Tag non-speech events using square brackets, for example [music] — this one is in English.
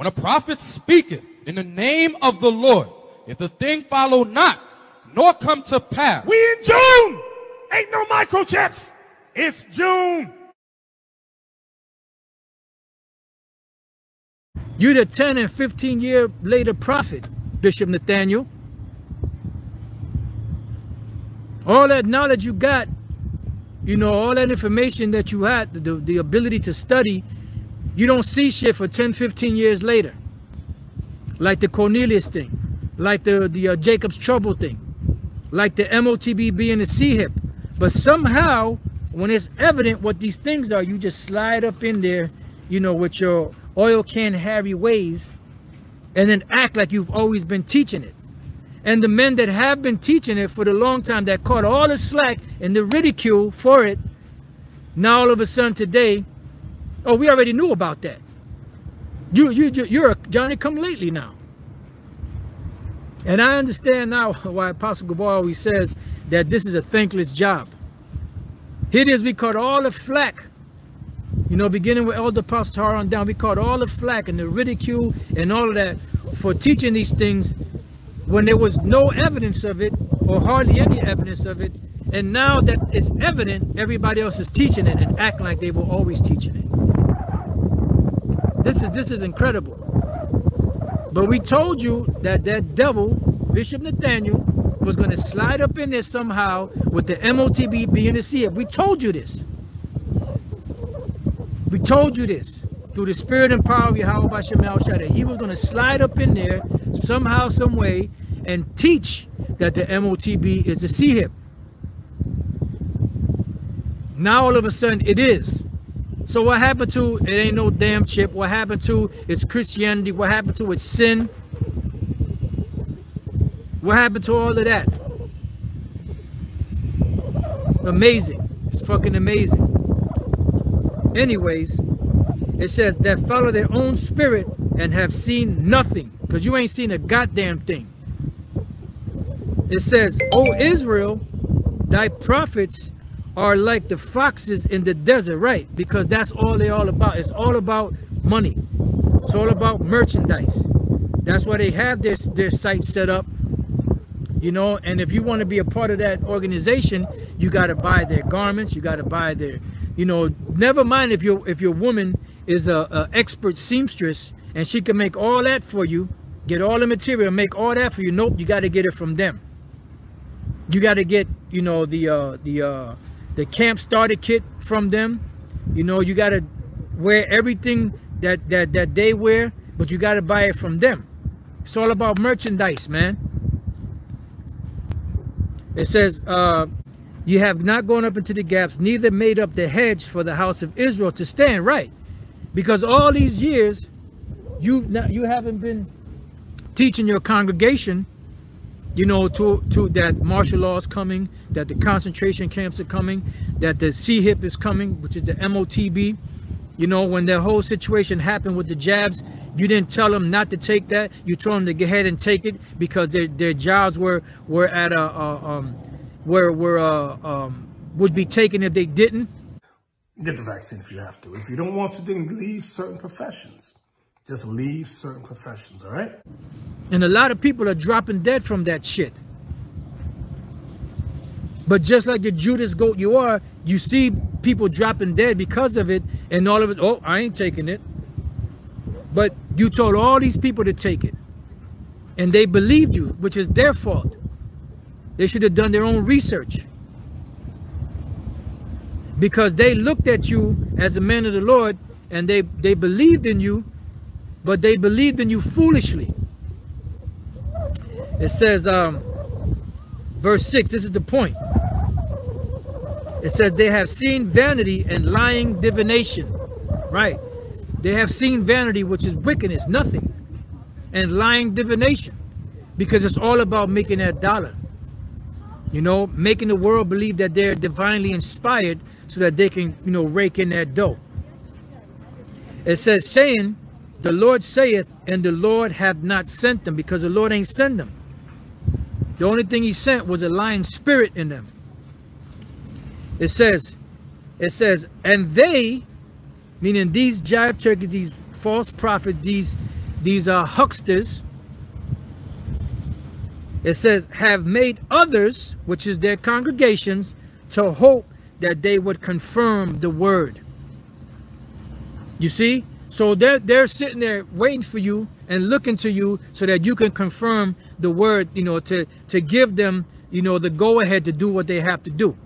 When a prophet speaketh in the name of the Lord, if the thing follow not, nor come to pass. We in June! Ain't no microchips! It's June! You're the 10 and 15 year later prophet, Bishop Nathaniel. All that knowledge you got, you know, all that information that you had, the, the ability to study, you don't see shit for 10, 15 years later. Like the Cornelius thing, like the, the uh, Jacob's Trouble thing, like the MOTB being the C-hip. But somehow, when it's evident what these things are, you just slide up in there, you know, with your oil can Harry ways, and then act like you've always been teaching it. And the men that have been teaching it for the long time that caught all the slack and the ridicule for it, now all of a sudden today, oh, we already knew about that. You, you, you're a Johnny come lately now. And I understand now [laughs] why Apostle Gabar always says that this is a thankless job. Here it is, we caught all the flack. You know, beginning with Elder Pastor on down, we caught all the flack and the ridicule and all of that for teaching these things when there was no evidence of it or hardly any evidence of it. And now that it's evident, everybody else is teaching it and acting like they were always teaching it. This is this is incredible. But we told you that that devil, Bishop Nathaniel, was going to slide up in there somehow with the MOTB being the CF. We told you this. We told you this through the spirit and power of Yahweh Bashem Shai that he was going to slide up in there somehow, some way, and teach that the MOTB is a C-hip. Now all of a sudden it is. So what happened to it ain't no damn chip. What happened to it's Christianity. What happened to it's sin. What happened to all of that? Amazing. It's fucking amazing. Anyways, it says that follow their own spirit and have seen nothing. Because you ain't seen a goddamn thing. It says, O Israel, thy prophets are like the foxes in the desert, right? Because that's all they're all about. It's all about money. It's all about merchandise. That's why they have their, their site set up. You know, and if you want to be a part of that organization, you got to buy their garments. You got to buy their, you know, never mind if your if your woman is a, a expert seamstress and she can make all that for you, get all the material, make all that for you. Nope, you got to get it from them. You got to get, you know, the uh, the uh, the camp starter kit from them. You know, you got to wear everything that, that, that they wear, but you got to buy it from them. It's all about merchandise, man. It says, uh, you have not gone up into the gaps, neither made up the hedge for the house of Israel to stand right. Because all these years, you you haven't been teaching your congregation you know, to, to that martial law is coming, that the concentration camps are coming, that the C-HIP is coming, which is the MOTB. You know, when that whole situation happened with the jabs, you didn't tell them not to take that. You told them to go ahead and take it because their their jobs were were at a, um where were uh, um would be taken if they didn't. Get the vaccine if you have to. If you don't want to, then leave certain professions. Just leave certain professions, all right? And a lot of people are dropping dead from that shit. But just like the Judas goat you are, you see people dropping dead because of it, and all of it, oh, I ain't taking it. But you told all these people to take it. And they believed you, which is their fault. They should have done their own research. Because they looked at you as a man of the Lord and they, they believed in you but they believed in you foolishly. It says, um, verse 6, this is the point. It says, they have seen vanity and lying divination. Right. They have seen vanity, which is wickedness, nothing. And lying divination. Because it's all about making that dollar. You know, making the world believe that they're divinely inspired so that they can, you know, rake in that dough. It says, saying, the Lord saith, and the Lord hath not sent them, because the Lord ain't sent them. The only thing he sent was a lying spirit in them. It says, it says, and they, meaning these jive turkeys, these false prophets, these these are hucksters. It says, have made others, which is their congregations, to hope that they would confirm the word. You see? So they're, they're sitting there waiting for you and looking to you so that you can confirm the word, you know, to, to give them, you know, the go ahead to do what they have to do.